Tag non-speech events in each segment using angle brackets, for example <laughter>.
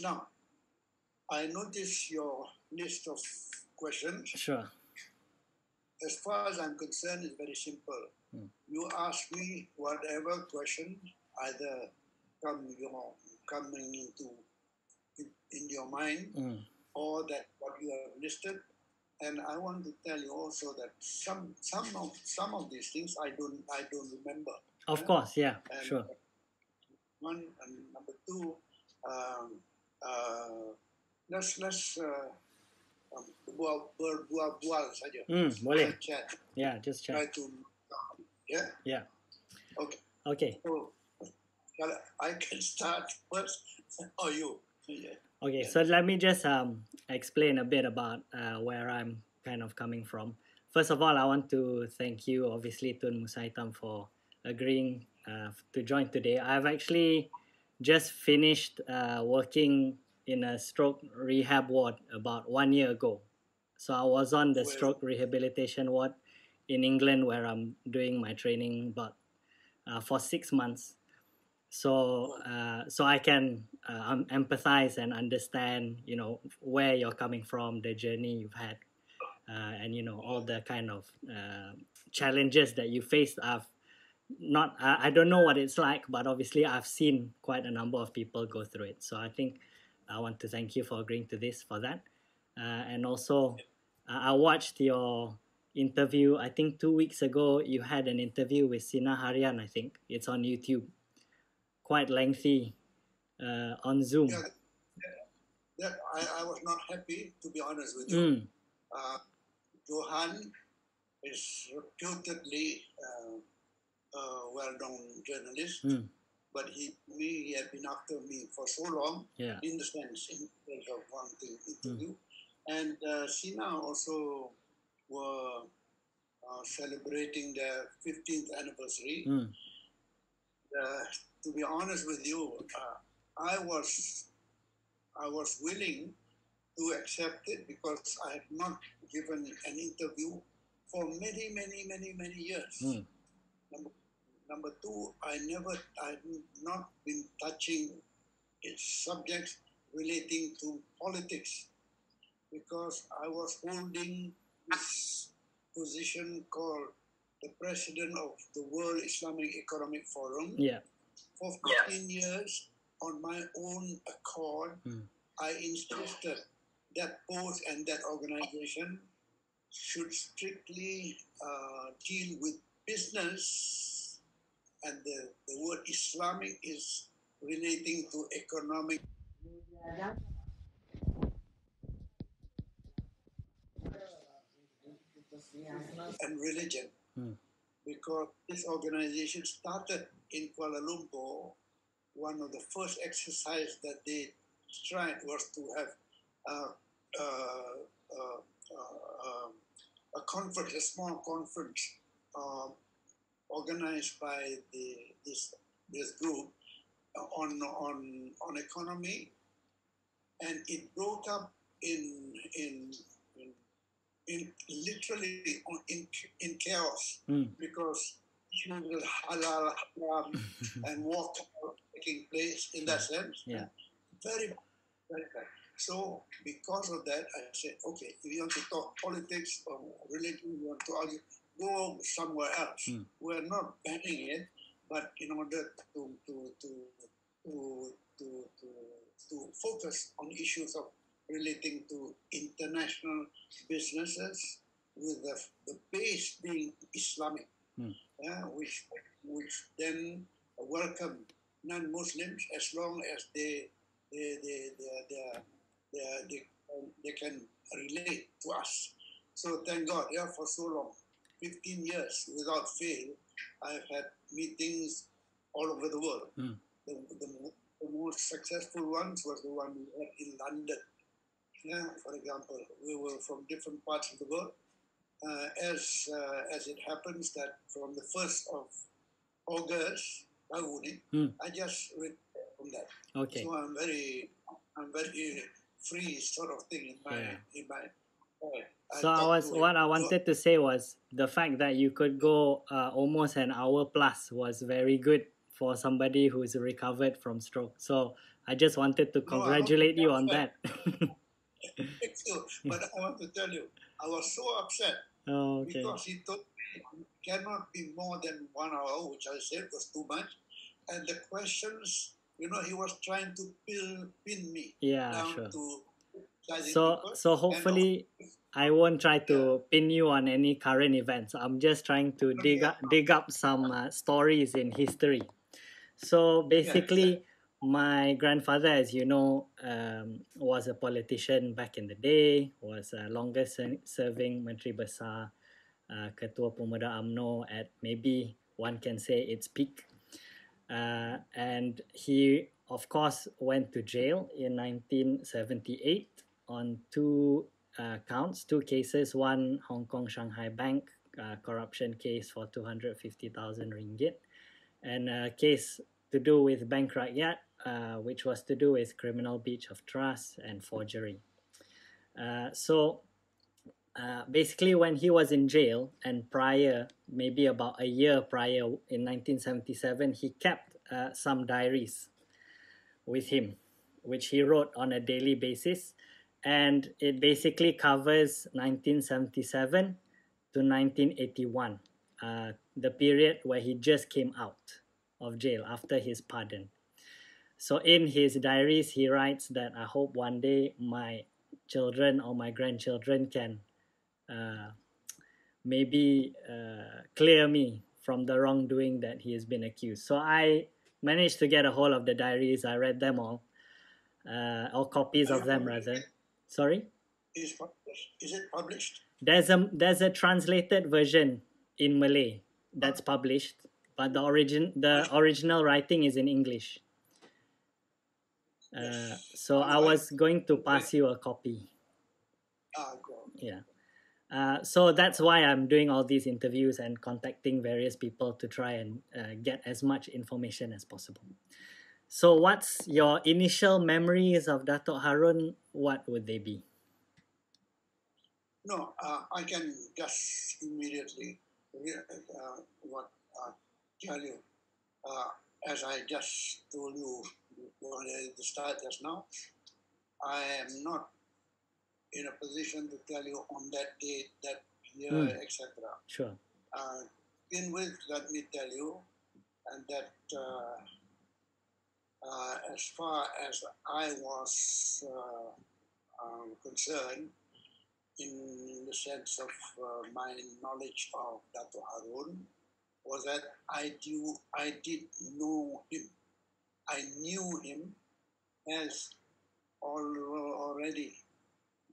Now, I notice your list of questions. Sure. As far as I'm concerned, it's very simple. Mm. You ask me whatever question, either come your coming into in, in your mind Mm. or that what you have listed. And I want to tell you also that some some of some of these things I don't I don't remember. Of course, yeah, And sure. One and number two, um, uh, let's let's uh, um, bual saja. Hmm, boleh. Chat. Yeah, just Try check. to yeah. Yeah. Okay. Okay. So I can start first <laughs> or you? Yeah. Okay, so let me just um explain a bit about uh, where I'm kind of coming from. First of all, I want to thank you, obviously, Tun Musa Hitam, for agreeing uh, to join today. I've actually just finished uh, working in a stroke rehab ward about one year ago. So I was on the stroke rehabilitation ward in England where I'm doing my training but uh, for six months. So uh, so I can uh, um, empathize and understand, you know, where you're coming from, the journey you've had, uh, and you know all the kind of uh, challenges that you faced. I've not I, I don't know what it's like, but obviously I've seen quite a number of people go through it. So I think I want to thank you for agreeing to this for that, uh, and also uh, I watched your interview. I think two weeks ago you had an interview with Sinar Harian. I think it's on YouTube, quite lengthy, uh, on Zoom. Yeah, that, I, I was not happy to be honest with you. Mm, Uh, Johan is reputedly uh, well-known journalist, mm, but he me he had been after me for so long yeah. in the sense in terms of wanting interview, and uh, Sinar also were uh, celebrating their 15th anniversary. Mm, uh, to be honest with you, uh, I was I was willing to accept it because I had not given an interview for many, many, many, many years. mm, Number, number two, I never, I've not been touching its subjects relating to politics because I was holding this position called the president of the World Islamic Economic Forum yeah. for 15 years on my own accord. Mm. I insisted that post and that organization should strictly uh, deal with business, and the, the word Islamic is relating to economic and religion. Hmm. Because this organization started in Kuala Lumpur, one of the first exercise that they tried was to have uh, uh, uh, uh, um, a conference, a small conference uh, organized by the, this, this group on, on, on economy, and it broke up in, in, in, in literally in, in chaos Mm, because halal, haram, <laughs> and walk taking place in that sense. Yeah. Very, very bad. So because of that, I said, okay, if you want to talk politics or religion, you want to argue, go somewhere else. Mm. We're not banning it, but in order to to to to to, to, to focus on issues of relating to international businesses with the, the base being Islamic, Mm. yeah, which which then welcome non-Muslims as long as they they they they, they, they, they, they can relate to us. So thank God, yeah, for so long, 15 years without fail, I've had meetings all over the world. Mm. The, the, the most successful ones was the one we had in London. Yeah, for example, we were from different parts of the world. Uh, as uh, as it happens that from the first of August, Hmm. I just retired from that. okay. So I'm very, I'm very free sort of thing in my, Yeah. in my. So I was what I wanted to say was the fact that you could go uh, almost an hour plus was very good for somebody who's recovered from stroke. So I just wanted to congratulate no, you on that. <laughs> Thank you. But I want to tell you, I was so upset <laughs> oh, okay. because he told me cannot be more than one hour, which I said was too much. And the questions, you know, he was trying to pin, pin me yeah, down sure. to so so hopefully I won't try to pin you on any current events. I'm just trying to dig up dig up some uh, stories in history. So basically, my grandfather, as you know, um, was a politician back in the day. Was a longest serving Menteri Besar, uh, Ketua Pemuda UMNO at maybe one can say its peak. Uh, and he, of course, went to jail in 1978 on two uh, counts, two cases. One Hong Kong Shanghai Bank uh, corruption case for 250,000 ringgit, and a case to do with Bank Rakyat, uh, which was to do with criminal breach of trust and forgery. Uh, so uh, basically, when he was in jail and prior, maybe about a year prior in 1977, he kept uh, some diaries with him, which he wrote on a daily basis and it basically covers 1977 to 1981, uh, the period where he just came out of jail after his pardon. So in his diaries, he writes that I hope one day my children or my grandchildren can uh, maybe uh, clear me from the wrongdoing that he has been accused. So I managed to get a hold of the diaries. I read them all, uh, or copies of them rather. Sorry? Is, is it published? There's a there's a translated version in Malay that's published, but the origin the original writing is in English. Uh, so I was going to pass you a copy. Ah, yeah. Uh, so that's why I'm doing all these interviews and contacting various people to try and uh, get as much information as possible. So, what's your initial memories of Dato Harun? What would they be? No, uh, I can guess immediately uh, what uh, tell you. Uh, as I just told you at the start just now, I am not in a position to tell you on that date, that year, mm. etc. Sure. Uh, in with, let me tell you, and that uh, uh, as far as I was uh, um, concerned, in the sense of uh, my knowledge of Dato Harun, was that I do I did know him. I knew him as already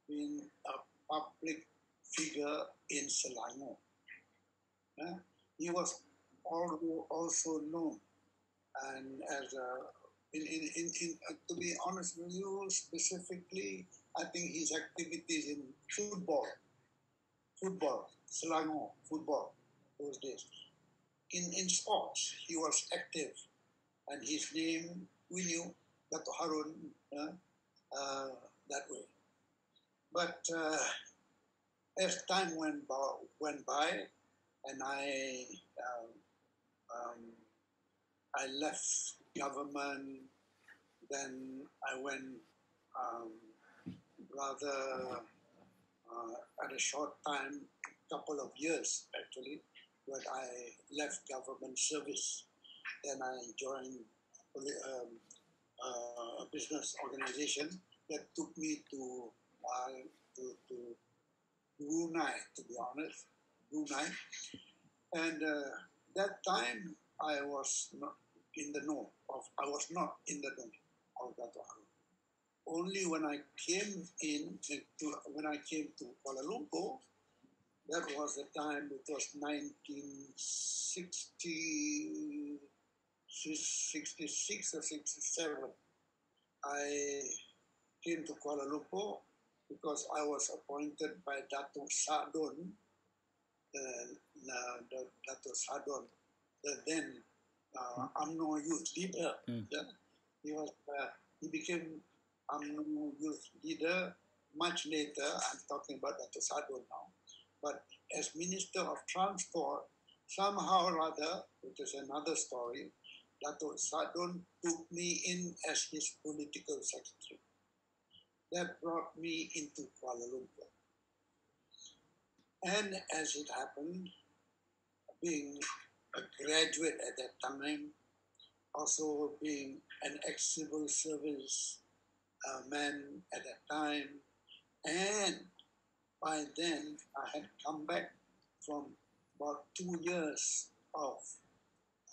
being a public figure in Selangor. he was also known and as a in, in, in, in to be honest with you, specifically, I think his activities in football, football, Selangor football, those days. In, in sports, he was active, and his name, we knew, Dato Harun, uh, uh, that way. But uh, as time went by, went by and I, um, um, I left government. Then I went um, rather uh, at a short time, couple of years actually, but I left government service. Then I joined um, a business organization that took me to, uh, to, to Brunei, to be honest, Brunei. And uh, that time I was not, in the know of, I was not in the know of Harun. Only when I came in, to, when I came to Kuala Lumpur, that was the time, it was 1960, 66 or 67. I came to Kuala Lumpur because I was appointed by Dato Sardon, the, the Dato Sardon, the then uh, UMNO youth leader. Mm. Yeah? He was uh, he became Youth leader much later. I'm talking about Dr. Sardon now. But as Minister of Transport, somehow or other, which is another story, Dato Sardon took me in as his political secretary. That brought me into Kuala Lumpur. And as it happened, being a graduate at that time, also being an ex-civil service uh, man at that time, and by then I had come back from about two years of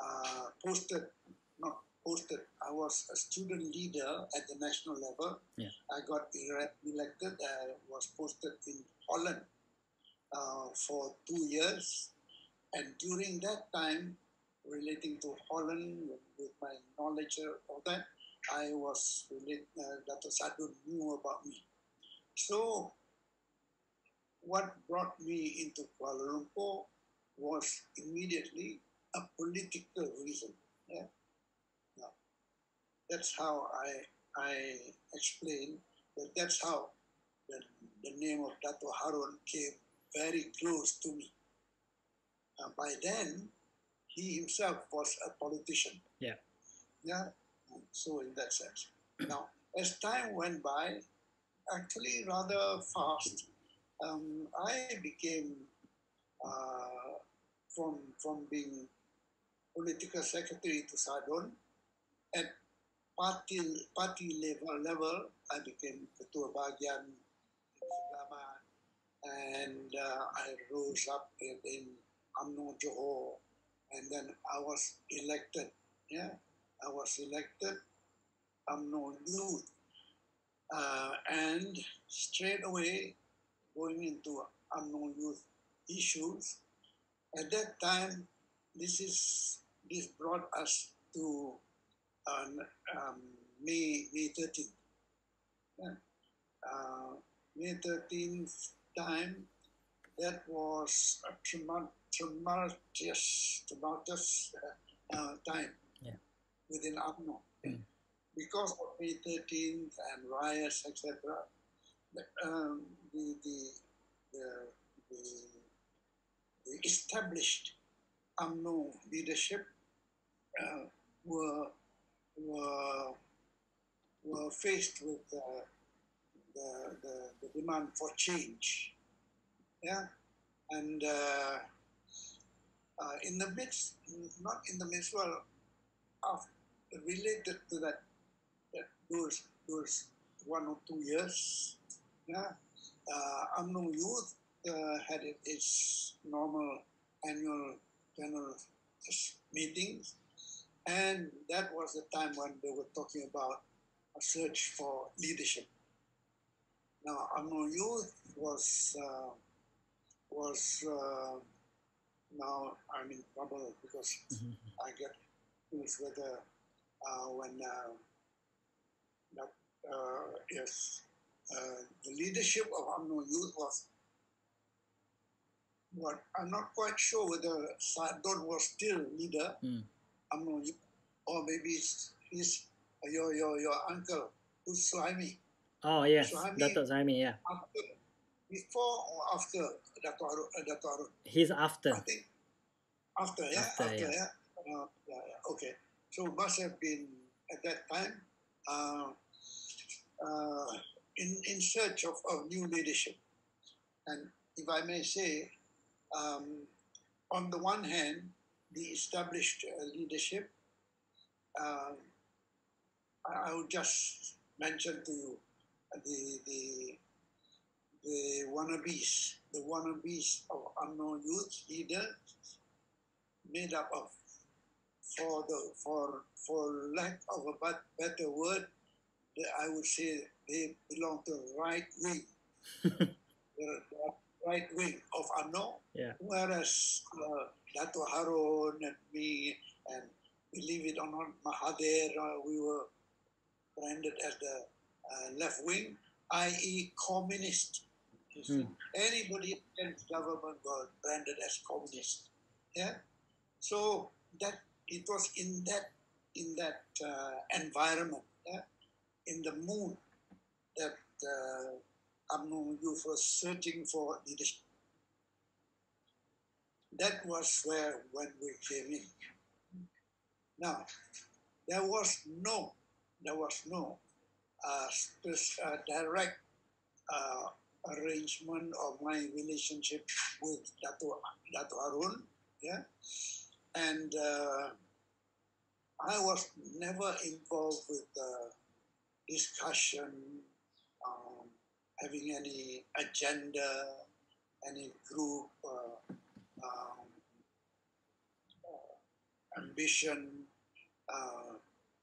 uh, posted, not posted, I was a student leader at the national level. Yeah. I got elected, I was posted in Holland uh, for two years. And during that time, relating to Holland, with my knowledge of that, I was related, uh, Dr. Sardon knew about me. So, what brought me into Kuala Lumpur was immediately a political reason. Yeah? Now, that's how I, I explain that that's how the, the name of Dato Harun came very close to me. Uh, by then, he himself was a politician. Yeah. Yeah. So in that sense. Now, as time went by, actually rather fast, um, I became uh, from from being political secretary to Sardon at party party level level. I became ketua bahagian and uh, I rose up in, in Johor, and then I was elected. Yeah, I was elected UMNO Youth, uh, and straight away going into UMNO Youth issues. At that time, this is this brought us to um, um, May May 13th. Yeah. Uh, May 13th time, that was a tumultuous, tumultuous uh, time. Within UMNO. Mm. Because of May 13th and riots, etc., um, the, the, the, the, the established UMNO leadership uh, were, were, were faced with uh, the, the, the, demand for change. Yeah, and uh, uh, in the midst, not in the midst, well, of, related to that, that those those one or two years, yeah, uh, UMNO Youth uh, had its normal annual general meetings, and that was the time when they were talking about a search for leadership. Now, UMNO Youth was uh, was uh, now I'm in trouble because Mhm. I get confused whether uh, when uh, uh, yes, uh, the leadership of UMNO Youth was what I'm not quite sure whether Sardon was still leader Mm. UMNO Youth or maybe he's your your your uncle who's Suhaimi Oh yes, I mean- Dato Zaimi, yeah. after before or after Dato Harun, uh, Dato Harun? He's I after. think after, yeah, After, after, yeah. yeah. Uh, yeah, yeah, okay. So must have been at that time uh, uh, in in search of, of new leadership, and if I may say, um, on the one hand, the established uh, leadership. Um, I, I will just mention to you the the the wannabes, the wannabes of UMNO youth leaders, made up of, for the for for lack of a bet- better word, I would say they belong to the right wing, <laughs> the, right wing of UMNO, Yeah. whereas uh, Dato Harun and me and believe it or not, Mahathir, uh, we were branded as the uh, left wing, i.e. communist. Hmm. Anybody against government was branded as communist. Yeah. So that it was in that in that uh, environment, yeah, in the mood that uh, UMNO youth was searching for leadership. That was where when we came in. Now, there was no, there was no uh, uh, direct uh, arrangement of my relationship with Dato, Dato Harun, yeah, and uh, I was never involved with the discussion, um, having any agenda, any group uh, um, uh, ambition. Uh,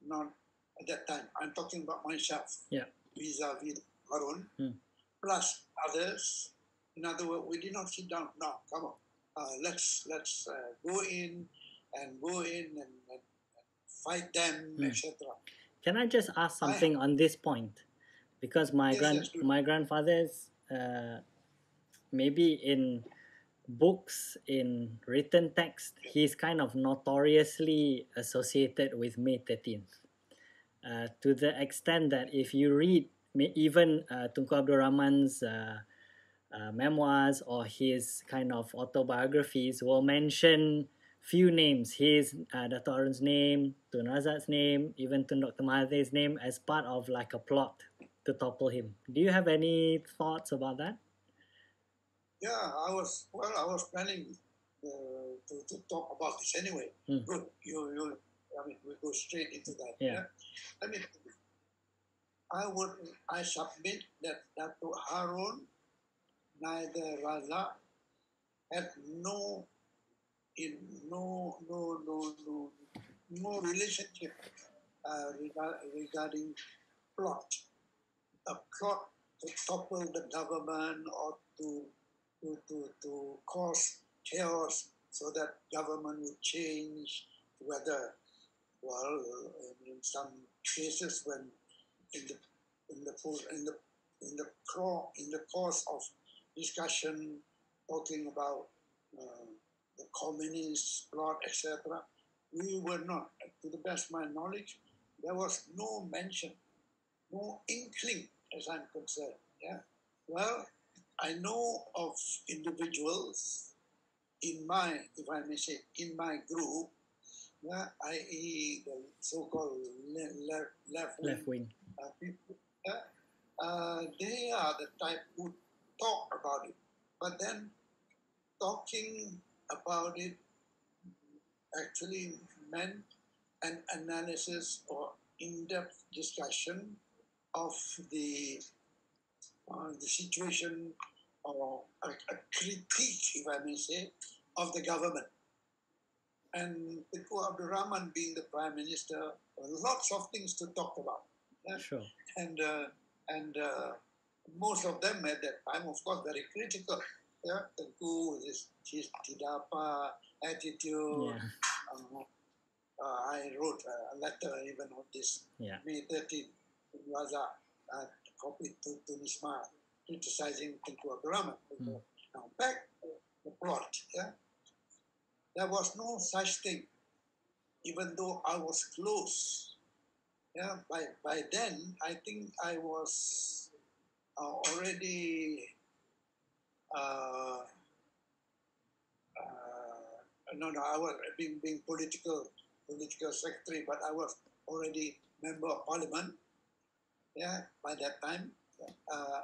not at that time. I'm talking about myself. Yeah. Vis-a-vis Harun, Hmm. plus others. In other words, we did not sit down. No, come on. Uh, let's let's uh, go in and go in and, and fight them, Hmm. etc. Can I just ask something on this point? Because my Yes, grand yes, my grandfather's uh, maybe in books in written text he's kind of notoriously associated with May 13th. Uh, to the extent that if you read even uh, Tunku Abdul Rahman's uh, uh, memoirs or his kind of autobiographies will mention few names, his uh, Dato' Harun's name, Tun Razak's name, even Tun Dr. Mahathir's name as part of like a plot to topple him. Do you have any thoughts about that? Yeah, I was well. I was planning uh, to, to talk about this anyway. Hmm. Good, you you. I mean, we go straight into that. Yeah. I mean, I would I submit that Dato Harun, neither Razak, had no in no no no no no relationship uh, regard, regarding plot, a plot to topple the government or to to, to, to cause chaos so that government would change whether well in some cases when in the in the in the in the in the course of discussion talking about uh, the communist plot etc we were not to the best of my knowledge there was no mention no inkling as i'm concerned yeah well i know of individuals in my if i may say in my group yeah, i.e. the so-called le- le- left wing Left wing. uh, people, uh, uh, they are the type who talk about it. But then talking about it actually meant an analysis or in-depth discussion of the uh, the situation or a, a critique, if I may say, of the government. And Tunku Abdul Rahman being the prime minister, lots of things to talk about Yeah. Sure. and uh, and uh, most of them at that time, of course, very critical. Yeah, Tengku with his, his tidak apa attitude. Yeah. Uh, uh, I wrote a letter even on this Yeah. May 13 in Razak, uh, copied to, to Nisma, criticizing Tengku Abdul Rahman. Hmm. Now back to the plot. Yeah, there was no such thing, even though I was close yeah, by, by then, I think I was uh, already uh, uh, no, no, I was being, being political political secretary, but I was already member of parliament. Yeah, by that time, uh,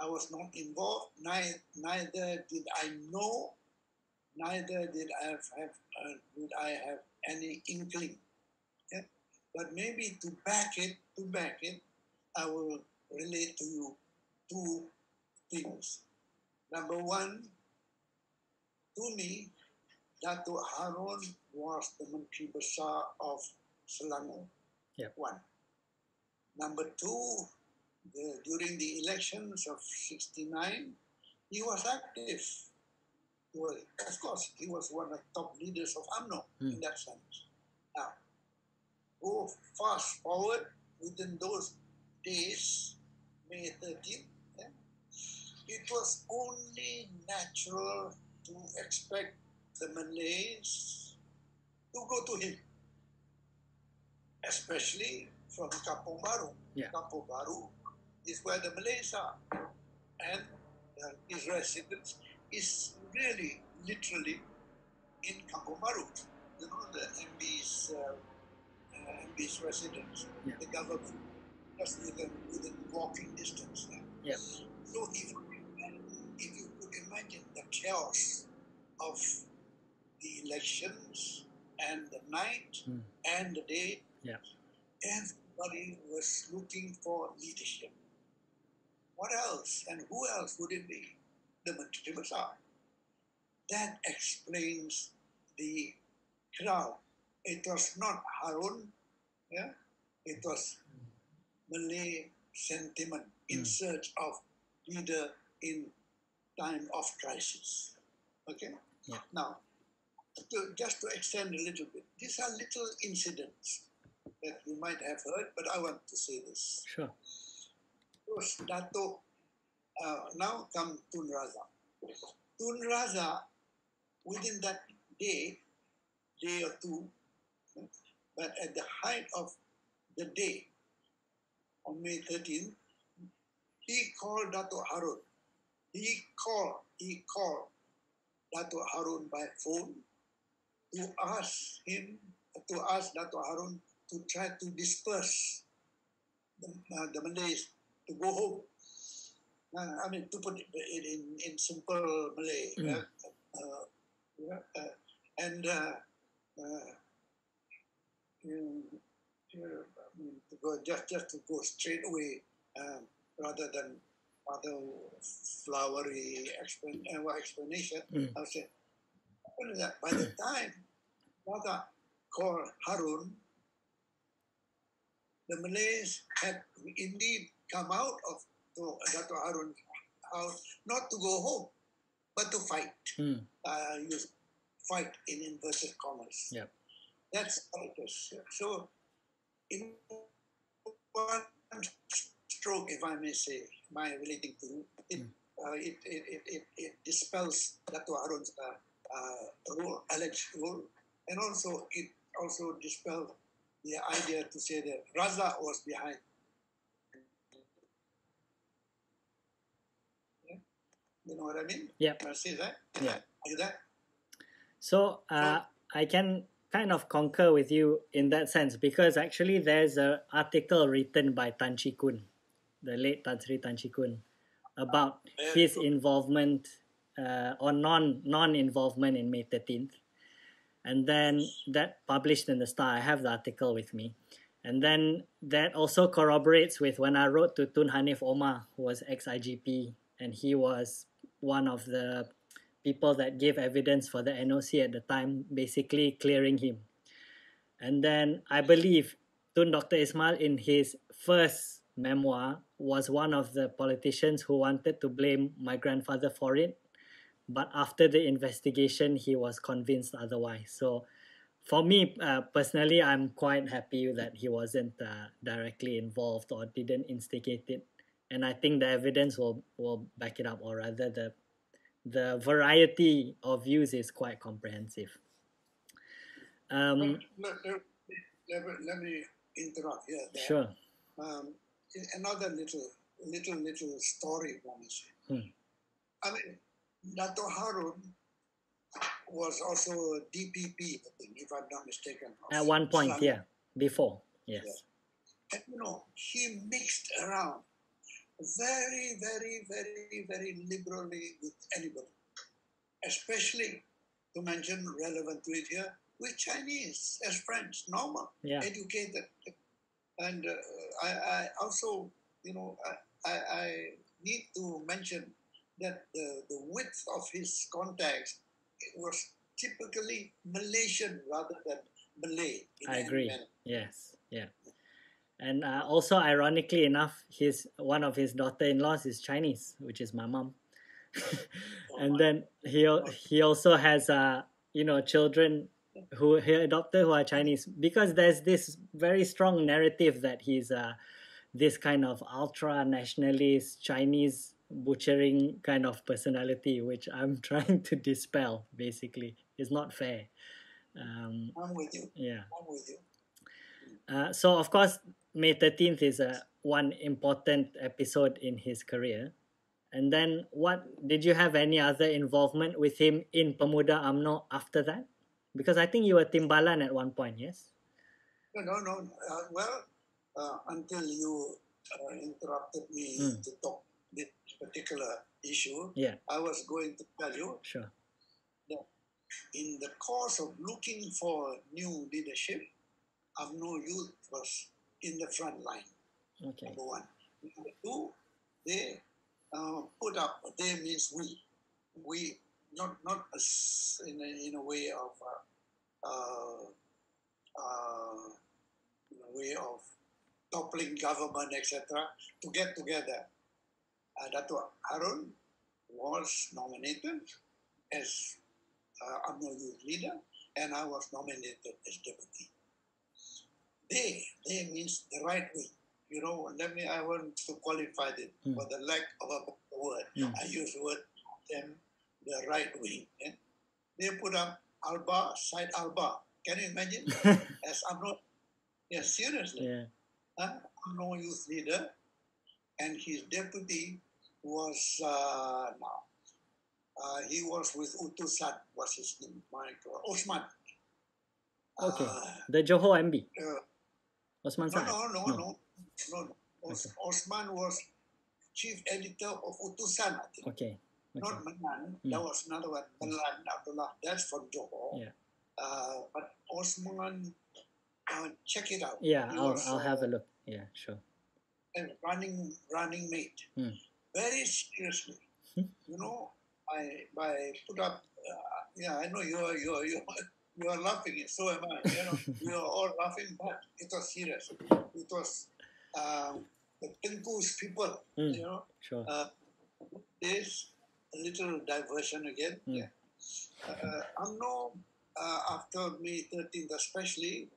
I was not involved. Neither, neither did I know. Neither did I have, have uh, did I have any inkling but maybe to back it, to back it, I will relate to you two things. Number one, to me, Dato Harun was the Menteri Besar of Selangor. Yep. One. Number two, the, during the elections of 69, he was active. He was, of course, he was one of the top leaders of UMNO in Hmm. that sense. Now, go fast forward within those days, May 13th, yeah, it was only natural to expect the Malays to go to him, especially from Kampung Baru. Yeah. Kampung Baru is where the Malays are, and uh, his residence is really, literally in Kampung Baru. You know, the MB's uh, MP's residence, Yeah. the government, just within, within walking distance. there. Yeah. So if imagine the chaos of the elections and the night Mm. and the day, Yeah. everybody was looking for leadership. What else and who else would it be? The Menteri Besar. That explains the crowd. It was not Harun, yeah? it was Malay sentiment in Mm. search of leader in time of crisis. Okay? Yeah. Now, to, just to extend a little bit, these are little incidents that you might have heard, but I want to say this. Sure. Terus Dato, uh, now come Tun Razak. Tun Razak, within that day, day or two, but at the height of the day, on May 13th, he called Dato Harun. He called, he called Dato Harun by phone to ask him, to ask Dato Harun to try to disperse the, uh, the Malays to go home. Uh, I mean, to put it in, in simple Malay. Mm. uh, uh, yeah, uh, and uh, uh, you, you, I mean, to go, just, just to go straight away rather than other flowery explan- uh, explanation, Mm. I'll say, what is that? by the time Razak called Harun, the Malays had indeed come out of to Dato Harun's house, not to go home, but to fight. Mm. Uh, use fight in inverted commas. Yep. That's how it is. So, in one stroke, if I may say, my relating to it, Mm. uh, it, it, it, it, it dispels Dato Harun's uh, uh, role, alleged role, and also it also dispelled the idea to say that Razak was behind. Yeah? You know what I mean? Yep. I say that? Yeah. Are you there? So uh, I can kind of concur with you in that sense because actually there's an article written by Tan Chee Khoon, the late Tan Sri Tan Chee Khoon, about Very his involvement uh, or non non involvement in May 13th, and then that published in the Star. I have the article with me, and then that also corroborates with when I wrote to Tun Hanif Omar, who was ex IGP, and he was one of the people that gave evidence for the NOC at the time, basically clearing him. And then I believe Tun Dr. Ismail, in his first memoir, was one of the politicians who wanted to blame my grandfather for it. But after the investigation, he was convinced otherwise. So, for me uh, personally, I'm quite happy that he wasn't uh, directly involved or didn't instigate it. And I think the evidence will, will back it up, or rather, the the variety of views is quite comprehensive. Um, let, let, let, let, me- interrupt here. sure. Um, another little, little, little story, is. Hmm. I mean, Dato Harun was also a DPP, I think, if I'm not mistaken. At one point, yeah, before, yes. And you know, he mixed around very, very, very, very liberally with anybody, especially to mention relevant to it here with Chinese as friends, normal, Yeah, educated. And uh, I, I also, you know, I, I, need to mention that the, the width of his contacts was typically Malaysian rather than Malay. I agree. manner. yes, yeah. And uh, also, ironically enough, his one of his daughter-in-laws is Chinese, which is my mom. <laughs> and then he he also has uh you know children who he adopted who are Chinese because there's this very strong narrative that he's uh this kind of ultra nationalist Chinese butchering kind of personality, which I'm <laughs> trying to dispel. Basically, it's not fair. Um, I'm with you. yeah. I'm with you. Uh, so of course, May thirteenth is a one important episode in his career. And then, what did you have any other involvement with him in Pemuda UMNO after that? Because I think you were Timbalan at one point, yes. No, no, no. Uh, well, uh, until you uh, interrupted me Mm. to talk this particular issue, Yeah. I was going to tell you Sure. in the course of looking for new leadership, UMNO Youth was in the front line. Okay. Number one. Number two, they uh, put up. They means we, we not not as in a, in a way of uh, in a way of toppling government, etc. To get together. Uh, Dato Harun was nominated as uh, UMNO youth leader, and I was nominated as deputy. They, they means the right wing. You know, let me, I want to qualify it Mm. for the lack of a word. Mm. I use the word them, the right wing. eh? They put up Albar, Syed Albar. Can you imagine? <laughs> as UMNO, yes, seriously. yeah. Uh, UMNO youth leader, and his deputy was uh, now. Uh, he was with Utusan, was his name? Michael Osman. Okay. Uh, The Johor MB. uh, Osman no, no, no, No. no, no, no. Os- Osman was chief editor of Utusan, I think. Okay. Okay. Not Manan. Mm. That was another one. Malan Abdullah. That's from Johor. Yeah. Uh, but Osman, uh, check it out. Yeah, He I'll was, I'll uh, have a look. Yeah, sure. a running running mate. Hmm. Very seriously. Hmm. You know, I by put up. Uh, yeah, I know you are you are you are, <laughs> you are laughing. So am I. You know, <laughs> we are all laughing, but it was serious. It was um, the Tengku's people. Mm. You know, Sure. uh, a little diversion again. Hmm. Yeah. Uh, uh, after May 13th, especially,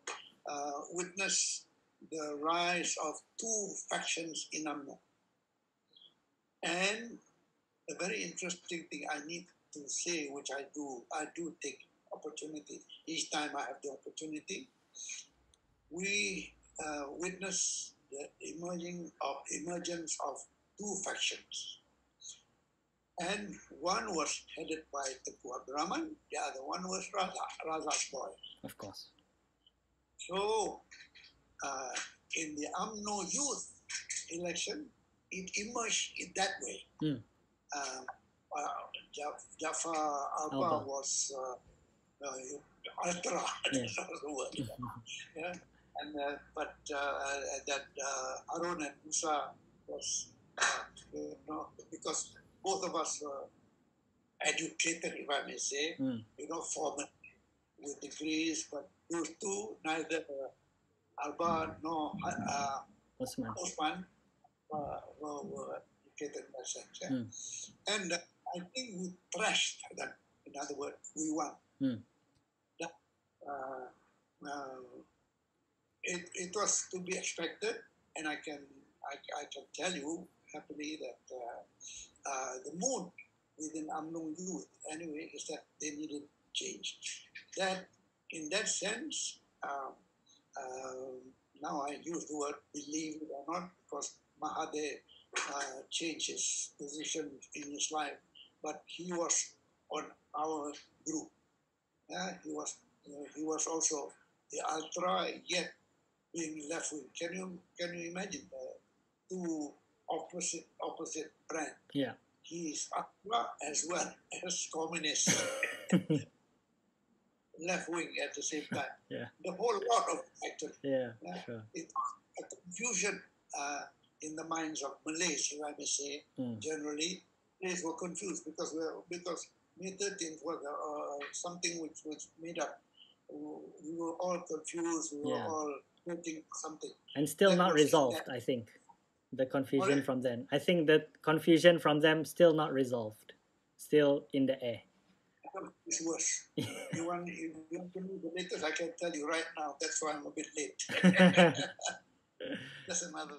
uh, witnessed the rise of two factions in UMNO. And a very interesting thing I need to say, which I do, I do take opportunity each time I have the opportunity. We uh, witness the emerging of emergence of two factions, and one was headed by Teku Abdurrahman, the other one was Razak, Razak's boy. Of course. So, uh, in the UMNO youth election, it emerged in that way. Hmm. Um, uh, Jaf- Jafar Albar, Albar. was uh, uh, ultra, the word. <laughs> <laughs> yeah? And, uh, but uh, that uh, Harun and Musa was, uh, you know, because both of us were educated, if I may say, Mm. you know, formal with degrees, but those two, neither uh, Albar nor uh, Osman. Osman uh, were, were educated in that sense. yeah. Mm. And uh, I think we thrashed that, In other words, we won. Mm. That, uh, uh, it, it was to be expected, and I can I, I can tell you happily that uh, uh, the mood within UMNO youth anyway is that they needed change. That in that sense, um, um, now I use the word believe it or not because Mahathir uh, changed his position in his life, but he was on our group. He was uh, he was also the ultra yet being left wing. Can you can you imagine the two opposite opposite brand? Yeah. He is as well as communist. <laughs> left wing at the same time. Yeah. The whole lot of actually Yeah. Sure. it, a confusion uh, in the minds of Malays, if I may say, Mm. generally, Malays were confused because we because May 13th was uh, something which was made up. We were all confused. We were Yeah. all for something. And still That not resolved. I think the confusion Sorry? from them. I think the confusion from them still not resolved. Still in the air. It's worse. <laughs> you want you want to know the latest? I can tell you right now. That's why I'm a bit late. <laughs> That's another.